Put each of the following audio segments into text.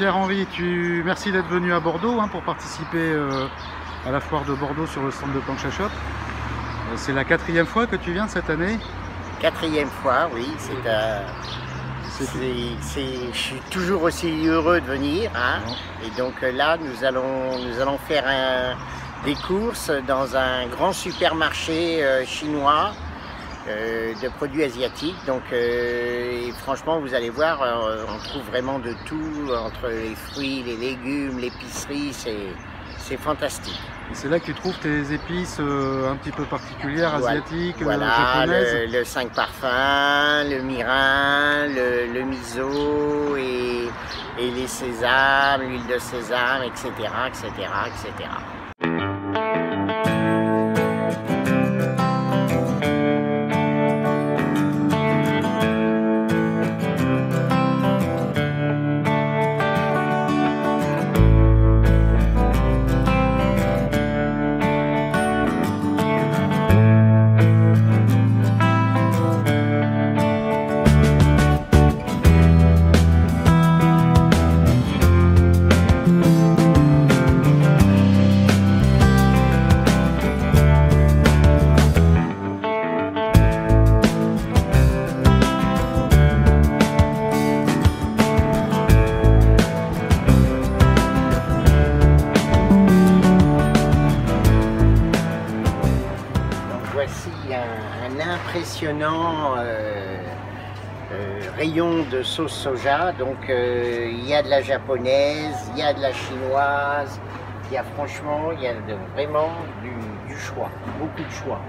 Pierre-Henri, tu... merci d'être venu à Bordeaux hein, pour participer euh, à la foire de Bordeaux sur le stand de Plancha Shop. Euh, c'est la quatrième fois que tu viens cette année? Quatrième fois, oui. C'est, euh, je suis toujours aussi heureux de venir. hein. Et donc euh, là, nous allons, nous allons faire un- des courses dans un grand supermarché euh, chinois de produits asiatiques. Donc euh, et franchement, vous allez voir, euh, on trouve vraiment de tout entre les fruits, les légumes, l'épicerie. C'est, c'est fantastique. C'est là que tu trouves tes épices euh, un petit peu particulières, asiatiques, euh, Voilà, japonaises. le, le 5 parfums, le mirin, le, le miso et, et les sésames, l'huile de sésame, etc., etc., etc. impressionnant euh, euh, rayon de sauce soja. Donc euh, il y a de la japonaise, il y a de la chinoise, il y a franchement, il y a vraiment du, choix, beaucoup de choix.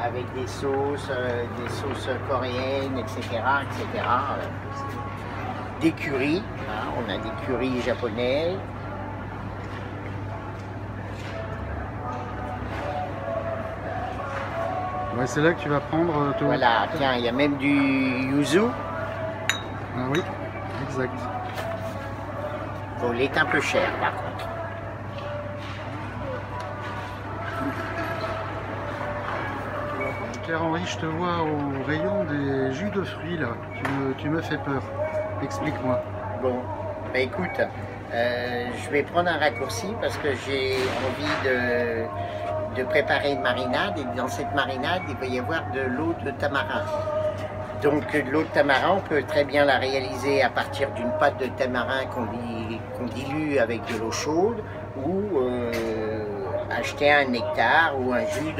Avec des sauces, des sauces coréennes, etc. etc. des currys, hein, on a des currys japonais, Ouais, c'est là que tu vas prendre euh, ton... Voilà, tiens, il y a même du yuzu. Ah oui, exact. Bon, il est un peu cher par contre. Pierre-Henri, je te vois au rayon des jus de fruits là. Tu me, tu me fais peur. Explique-moi. Bon, bah écoute, euh, je vais prendre un raccourci parce que j'ai envie de, préparer une marinade et dans cette marinade, il va y avoir de l'eau de tamarin. Donc de l'eau de tamarin, on peut très bien la réaliser à partir d'une pâte de tamarin qu'on di- qu'on dilue avec de l'eau chaude ou euh, acheter un nectar ou un jus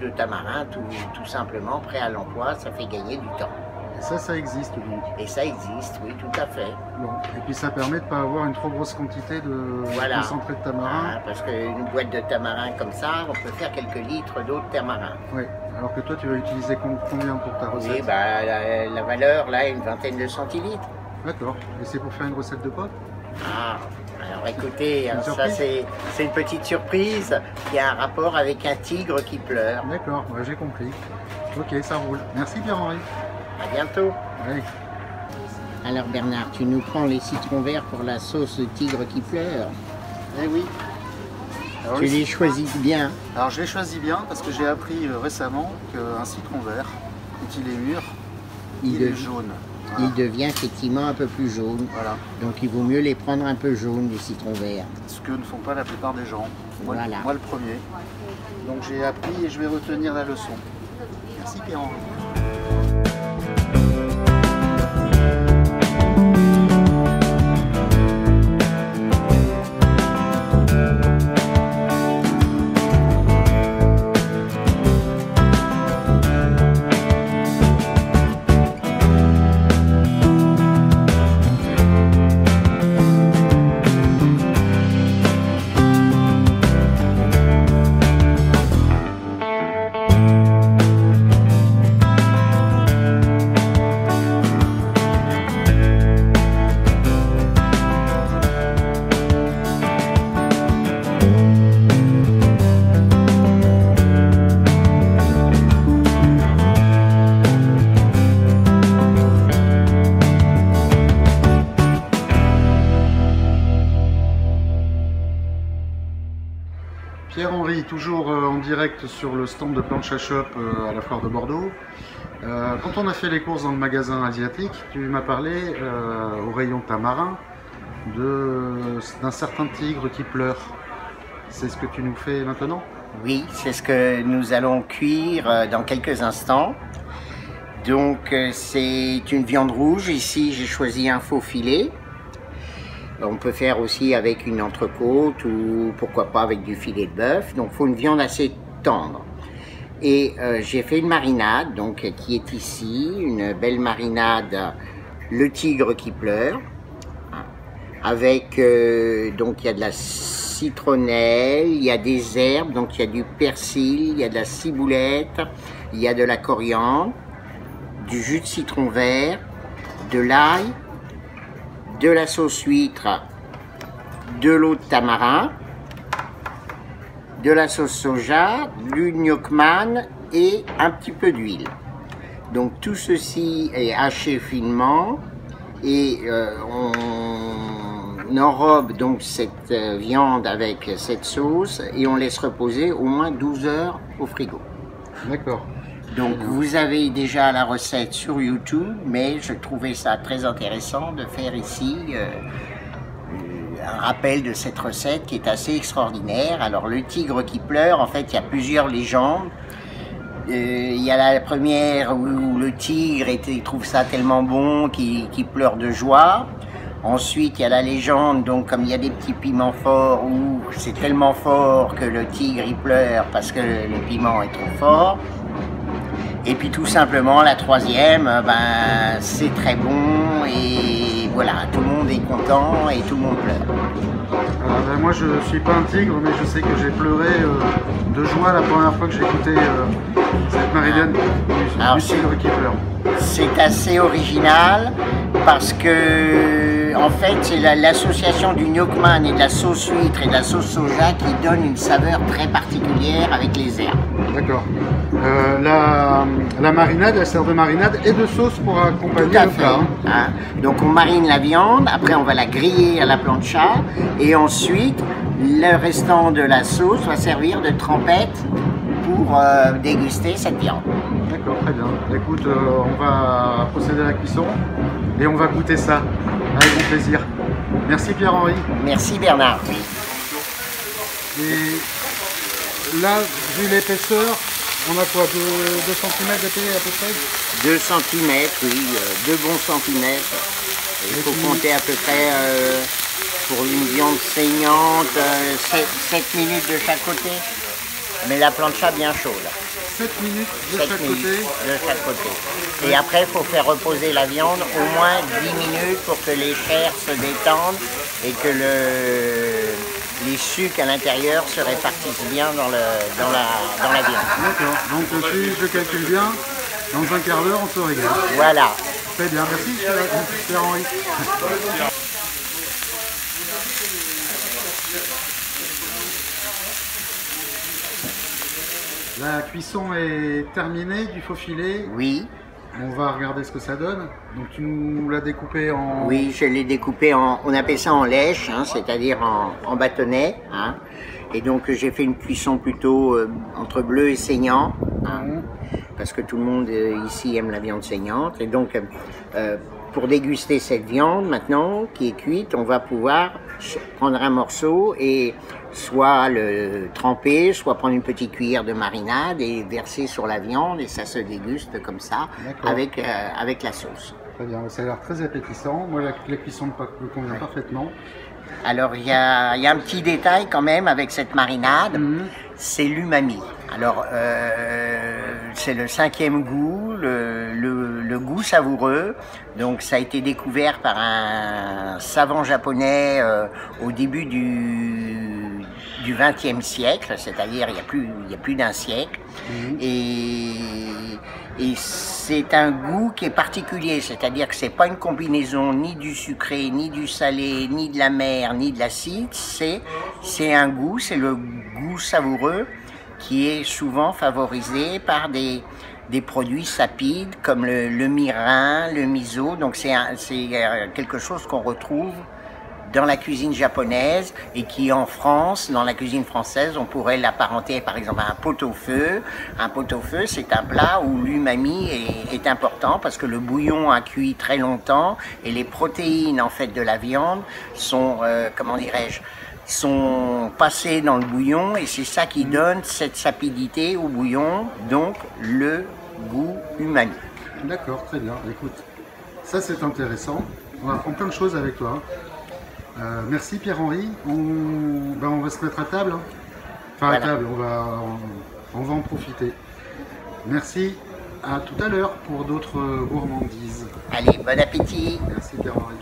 de, tamarin tout simplement prêt à l'emploi, ça fait gagner du temps. Et ça, ça existe donc. Et ça existe, oui, tout à fait. Bon. Et puis ça permet de pas avoir une trop grosse quantité de Voilà. concentré de tamarin. Hein, parce qu'une boîte de tamarin comme ça, on peut faire quelques litres d'eau de tamarin. Ouais. Alors que toi, tu vas utiliser com- combien pour ta recette? Oui, bah, la, la valeur, là, une vingtaine de centilitres. D'accord. Et c'est pour faire une recette de potes Ah, alors écoutez, ça c'est c'est une petite surprise qui a un rapport avec un tigre qui pleure. D'accord, ouais, j'ai compris. Ok, ça roule. Merci Pierre-Henri. À bientôt. Alors Bernard, tu nous prends les citrons verts pour la sauce tigre qui pleure. Eh oui. Alors, Tu le les choisis bien. Alors je l'ai choisi bien parce que j'ai appris euh, récemment qu'un citron vert, quand il est mûr, Il il, est jaune. Voilà. Il devient effectivement un peu plus jaune. Voilà. Donc il vaut mieux les prendre un peu jaunes, les citrons verts. Ce que ne font pas la plupart des gens. Moi, Voilà. moi le premier. Donc j'ai appris et je vais retenir la leçon. Merci Pierre-Henri. you toujours en direct sur le stand de Plancha Shop à la foire de Bordeaux. quand on a fait les courses dans le magasin asiatique, tu m'as parlé au rayon tamarin d'un certain tigre qui pleure. C'est ce que tu nous fais maintenant? Oui, c'est ce que nous allons cuire dans quelques instants. Donc c'est une viande rouge. Ici j'ai choisi un faux filet. On peut faire aussi avec une entrecôte ou pourquoi pas avec du filet de bœuf. Donc il faut une viande assez tendre. Et euh, j'ai fait une marinade donc qui est ici, une belle marinade le tigre qui pleure avec euh, donc il y a de la citronnelle, il y a des herbes, donc il y a du persil, il y a de la ciboulette, il y a de la coriandre, du jus de citron vert, de l'ail, de la sauce huître, de l'eau de tamarin, de la sauce soja, du gnocchman et un petit peu d'huile. Donc tout ceci est haché finement et euh, on enrobe donc cette euh, viande avec cette sauce et on laisse reposer au moins 12 heures au frigo. D'accord. Donc vous avez déjà la recette sur YouTube, mais je trouvais ça très intéressant de faire ici euh, un rappel de cette recette qui est assez extraordinaire. Alors le tigre qui pleure, en fait il y a plusieurs légendes. Euh, il y a la première où le tigre il trouve ça tellement bon qu'il pleure de joie. Ensuite, il y a la légende, donc comme il y a des petits piments forts, où c'est tellement fort que le tigre il pleure parce que le piment est trop fort. Et puis tout simplement, la troisième, euh, ben, c'est très bon et voilà, tout le monde est content et tout le monde pleure. Ben, moi je suis pas un tigre, mais je sais que j'ai pleuré euh, de joie la première fois que j'ai écouté euh, cette marinade du, tigre qui pleure. C'est assez original parce que en fait c'est l'association du gnocchman et de la sauce huître et de la sauce soja qui donne une saveur très particulière avec les herbes. D'accord. Euh, la, marinade, elle sert de marinade et de sauce pour accompagner le plat. Hein. Hein. Donc on marine la viande, après on va la griller à la plancha et ensuite le restant de la sauce va servir de trempette pour euh, déguster cette viande. D'accord, très bien. Écoute, euh, on va procéder à la cuisson et on va goûter ça avec bon plaisir. Merci Pierre-Henri. Merci Bernard. Et là, vu l'épaisseur, on a quoi 2, cm de télé à peu près 2 cm, oui, 2 euh, bons centimètres. Il faut compter à peu près pour une viande saignante, 7 minutes de chaque côté. Mais la plancha bien chaude. 7 minutes de chaque côté De chaque côté. Et après, il faut faire reposer la viande au moins 10 minutes pour que les chairs se détendent et que le, les sucres à l'intérieur se répartissent bien dans, le, dans, la, dans la viande. D'accord. Donc si je calcule bien, dans un quart d'heure, on se régale. Voilà. Très bien. Merci, cher Henri. La cuisson est terminée du faux filet. Oui. On va regarder ce que ça donne. Donc tu nous l'as découpé en... Oui, je l'ai découpé en... On appelle ça en lèche, hein, c'est-à-dire en, bâtonnet. Hein. Et donc j'ai fait une cuisson plutôt euh, entre bleu et saignant. Hein, mhm. Parce que tout le monde euh, ici aime la viande saignante. Et donc euh, pour déguster cette viande maintenant qui est cuite, on va pouvoir prendre un morceau et soit le tremper, soit prendre une petite cuillère de marinade et verser sur la viande et ça se déguste comme ça avec, euh, avec la sauce. Très bien, ça a l'air très appétissant. Moi, la, cuisson me convient parfaitement. Alors, il y a, y a, un petit détail quand même avec cette marinade, mhm. c'est l'umami. Alors, euh, c'est le cinquième goût, le, le, goût savoureux. Donc, ça a été découvert par un savant japonais euh, au début du, du XXe siècle, c'est-à-dire il y a plus, il y a plus d'un siècle. Mhm. Et, et c'est un goût qui est particulier, c'est-à-dire que c'est pas une combinaison ni du sucré, ni du salé, ni de la mer, ni de l'acide. C'est, c'est un goût, c'est le goût savoureux qui est souvent favorisé par des, des produits sapides comme le, mirin, le miso. Donc c'est euh, quelque chose qu'on retrouve dans la cuisine japonaise et qui en France, dans la cuisine française, on pourrait l'apparenter par exemple à un pot-au-feu. Un pot-au-feu, c'est un plat où l'umami est, est, important parce que le bouillon a cuit très longtemps et les protéines en fait de la viande sont, euh, comment dirais-je, sont passées dans le bouillon et c'est ça qui donne cette sapidité au bouillon, donc le goût umami. D'accord, très bien. Écoute, ça c'est intéressant. On va apprendre plein de choses avec toi. Euh, merci Pierre-Henri. On... Ben, on, va se mettre à table. Hein. Enfin à table, on va, on, va en profiter. Merci. À tout à l'heure pour d'autres gourmandises. Allez, bon appétit. Merci Pierre-Henri.